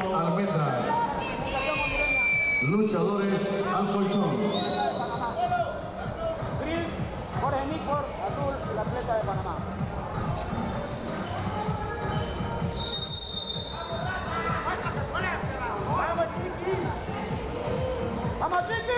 Almendra. Luchadores al colchón. Gris, Jorge Nicor, azul, el atleta de Panamá. ¡Vamos, Chiqui! ¡Vamos, Chiqui!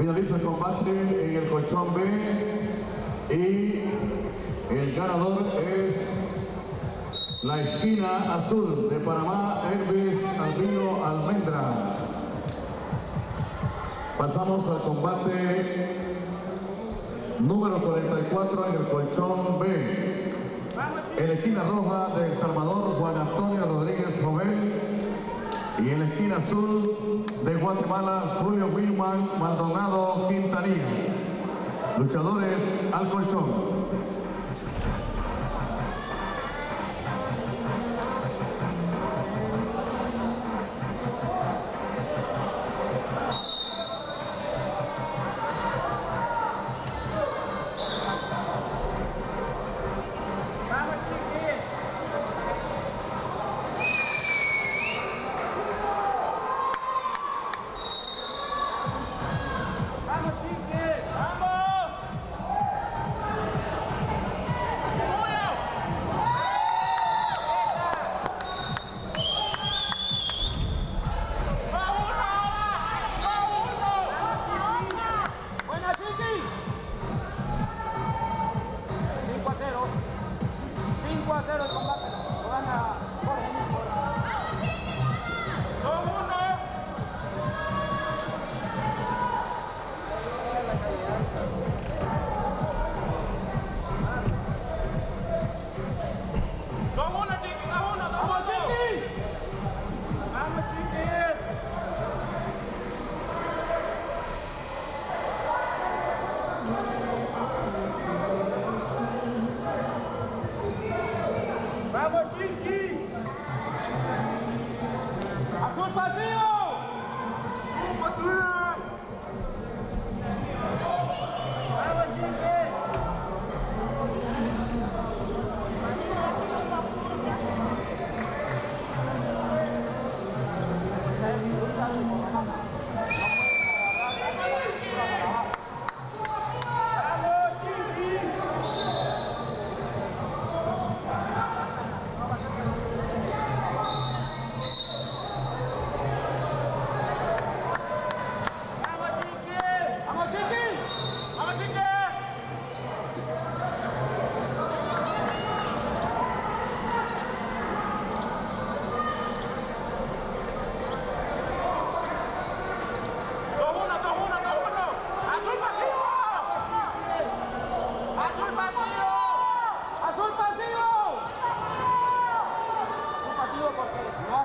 Finaliza el combate en el colchón B y el ganador es la esquina azul de Panamá, Elvis Albino Almendra. Pasamos al combate número 44 en el colchón B. En la esquina roja de El Salvador, Juan Antonio Rodríguez Joven. Y en la esquina azul de Guatemala, Julio Wilman Maldonado Quintanilla. Luchadores al colchón.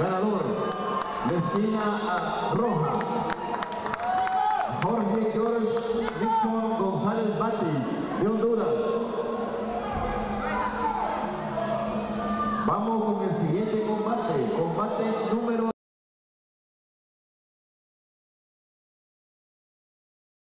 ganador de esquina roja, Jorge George Nixon González Batis, de Honduras. Vamos con el siguiente combate, combate número